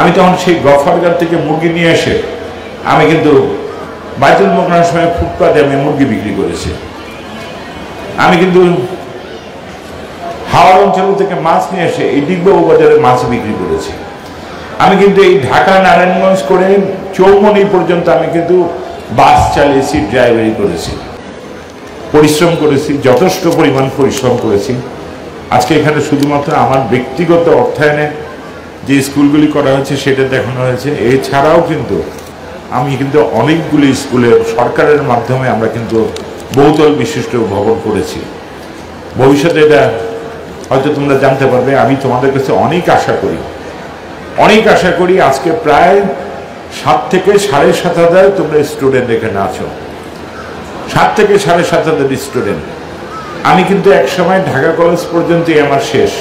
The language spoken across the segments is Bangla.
আমি তখন সেই গফারগার থেকে মুরগি নিয়ে এসে, আমি কিন্তু বাইতুল মোকরার সময় ফুটপাতে আমি মুরগি বিক্রি করেছি। আমি কিন্তু হাওড় অঞ্চল থেকে মাছ নিয়ে এসে এই ডিগবাবু বাজারে মাছ বিক্রি করেছি। আমি কিন্তু এই ঢাকা নারায়ণগঞ্জ করে চৌমনি পর্যন্ত আমি কিন্তু বাস চালিয়েছি ড্রাইভারি করেছি। পরিশ্রম করেছি, যথেষ্ট পরিমাণ পরিশ্রম করেছি। আজকে এখানে শুধুমাত্র আমার ব্যক্তিগত অর্থায়নে যে স্কুলগুলি করা হয়েছে সেটা দেখানো হয়েছে। এছাড়াও কিন্তু আমি কিন্তু অনেকগুলি স্কুলে সরকারের মাধ্যমে আমরা কিন্তু বহুতল বিশিষ্ট ভবন করেছি। ভবিষ্যতে এটা হয়তো তোমরা জানতে পারবে, আমি তোমাদের কাছে অনেক আশা করি। অনেক আশা করি আজকে প্রায় সাত থেকে সাড়ে সাত হাজার তোমরা স্টুডেন্ট এখানে আছো। সাত থেকে সাড়ে সাত হাজার স্টুডেন্ট। আমি কিন্তু এক সময় ঢাকা কলেজ পর্যন্তই আমার শেষ।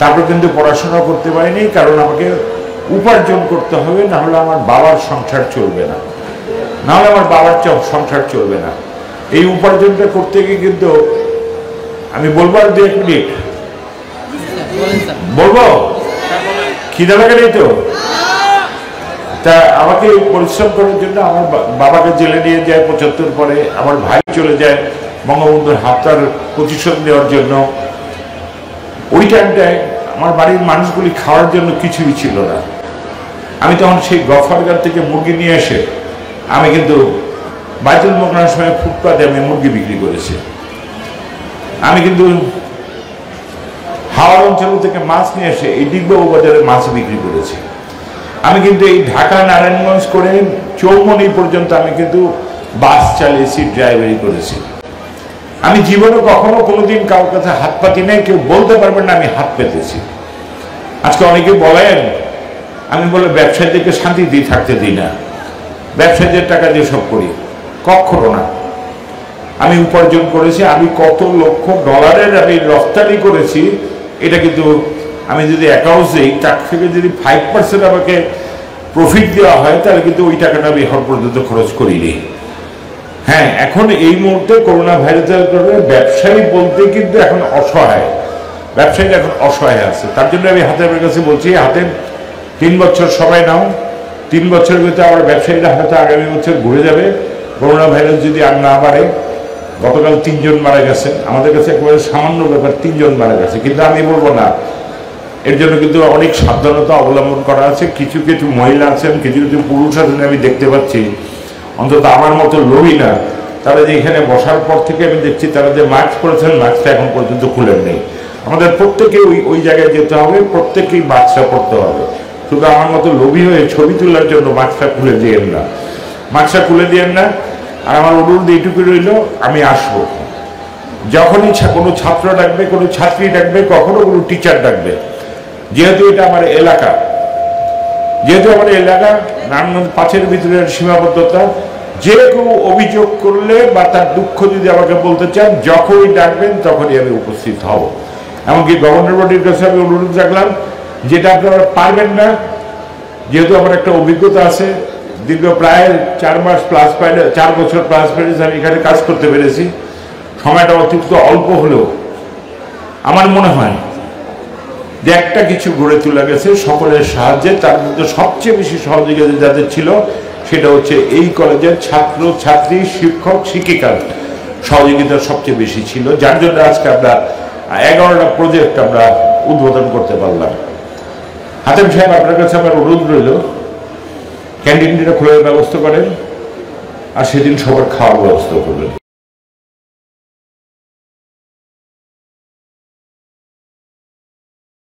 তারপর কিন্তু পড়াশোনা করতে পারিনি, কারণ আমাকে উপার্জন করতে হবে, না হলে আমার বাবার সংসার চলবে না। না হলে আমার বাবার সংসার চলবে না। এই উপার্জনটা করতে গিয়ে কিন্তু আমি বলব আর দু এক মিনিট। বলব? খিদে লাগে নেই তো? তা আমাকে পরিশ্রম করার জন্য আমার বাবাকে জেলে নিয়ে যায় পঁচাত্তর পরে, আমার ভাই চলে যায়, বঙ্গবন্ধুর হাতটার প্রতিশোধ নেওয়ার জন্য। ওই টাইমটায় আমার বাড়ির মানুষগুলি খাওয়ার জন্য কিছুই ছিল না। আমি তখন সেই গফারগার থেকে মুরগি নিয়ে এসে, আমি কিন্তু বাইতুল মোকরার সময় ফুটপাতে আমি মুরগি বিক্রি করেছি। আমি কিন্তু হাওড় অঞ্চল থেকে মাছ নিয়ে এসে এই ডিগবাবু বাজারে মাছ বিক্রি করেছি। আমি কিন্তু এই ঢাকা নারায়ণগঞ্জ করে চৌমনি পর্যন্ত আমি কিন্তু বাস চালিয়েছি ড্রাইভারি করেছি। আমি জীবনে কখনো কোনোদিন কারোর কাছে হাত পাতি নাই, কেউ বলতে পারবেন না আমি হাত পেতেছি। আজকে অনেকে বলেন, আমি বলে ব্যবসায়ীদেরকে শান্তি দিয়ে থাকতে দিই না। ব্যবসায়ীদের টাকা দিয়ে সব করি। কখনো না। আমি উপার্জন করেছি, আমি কত লক্ষ ডলারের আমি রফতানি করেছি, এটা কিন্তু আমি যদি অ্যাকাউন্ট দিই, তার থেকে যদি ফাইভ পার্সেন্ট আমাকে প্রফিট দেওয়া হয়, তাহলে কিন্তু ওই টাকাটা আমি এখন পর্যন্ত খরচ করিনি। হ্যাঁ এখন এই মুহূর্তে করোনা ভাইরাসের কারণে ব্যবসায়ী বলতে কিন্তু এখন অসহায়। ব্যবসায়ী এখন অসহায় আছে। তার জন্য আমি হাতের কাছে বলছি, হাতে তিন বছর সময় নাও। তিন বছরের ভিতরে আমার ব্যবসায়ীরা হয়তো আগামী বছর ঘুরে যাবে। করোনা ভাইরাস যদি আর না বাড়ে, গতকাল তিনজন মারা গেছে। আমাদের কাছে একেবারে সামান্য ব্যাপার, তিনজন মারা গেছে। কিন্তু আমি বলব না। এর জন্য কিন্তু অনেক সাবধানতা অবলম্বন করা আছে। কিছু কিছু মহিলা আছেন, কিছু কিছু পুরুষ আছেন আমি দেখতে পাচ্ছি। অন্তত আমার মতো লোভই না। তারা যে এখানে বসার পর থেকে আমি দেখছি তারা যে মাস্ক পরেছেন মাস্কটা এখন পর্যন্ত খুলেন নেই। আমাদের প্রত্যেকে ওই ওই জায়গায় যেতে হবে, প্রত্যেকেই মাস্কটা পরতে হবে। শুধু আমার মতো লোভী হয়ে ছবি তোলার জন্য মাস্কটা খুলে দিয়েন না। মাস্কটা খুলে দিয়েন না, আর আমার অনুরোধ এইটুকু রইল, আমি আসব। যখনই কোনো ছাত্র ডাকবে, কোনো ছাত্রী ডাকবে, কখনো কোনো টিচার ডাকবে। যেহেতু এটা আমার এলাকা যেহেতু আমার এলাকা নারায়ণগঞ্জ পাঁচের ভিতরে সীমাবদ্ধতা, যে কেউ অভিযোগ করলে বা তার দুঃখ যদি আমাকে বলতে চান, যখনই ডাকবেন তখনই আমি উপস্থিত হব। এমনকি গভর্নর বডির কাছে আমি অনুরোধ রাখলাম যেটা আপনারা পারবেন না, যেহেতু আমার একটা অভিজ্ঞতা আছে, দীর্ঘ প্রায় চার মাস প্লাস পাইলে, চার বছর প্লাস পাইলে আমি এখানে কাজ করতে পেরেছি, সময়টা অতিরিক্ত অল্প হলেও আমার মনে হয় যে একটা কিছু গড়ে তোলা গেছে সকলের সাহায্যে, তার মধ্যে সবচেয়ে বেশি সহযোগিতা যাদের ছিল, সেটা হচ্ছে এই কলেজের ছাত্র, ছাত্রী, শিক্ষক শিক্ষিকার সহযোগিতা সবচেয়ে বেশি ছিল, যার জন্য আজকে আমরা এগারোটা প্রজেক্ট আমরা উদ্বোধন করতে পারলাম। হাতেম সাহেব, আপনার কাছে আমার অনুরোধ রইল ক্যান্টিনটা খোলার ব্যবস্থা করেন, আর সেদিন সবার খাওয়ার ব্যবস্থা করবেন।